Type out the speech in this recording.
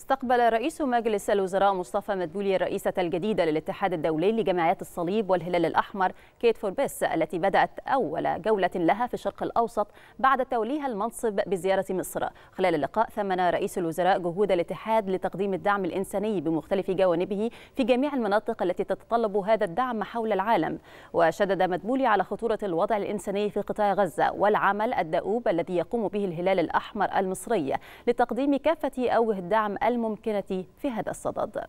استقبل رئيس مجلس الوزراء مصطفى مدبولي الرئيسة الجديدة للاتحاد الدولي لجمعيات الصليب والهلال الأحمر كيت فوربيس التي بدأت أول جولة لها في الشرق الأوسط بعد توليها المنصب بزيارة مصر. خلال اللقاء ثمن رئيس الوزراء جهود الاتحاد لتقديم الدعم الإنساني بمختلف جوانبه في جميع المناطق التي تتطلب هذا الدعم حول العالم. وشدد مدبولي على خطورة الوضع الإنساني في قطاع غزة والعمل الدؤوب الذي يقوم به الهلال الأحمر المصري لتقديم كافة أوجه الدعم الممكنة في هذا الصدد.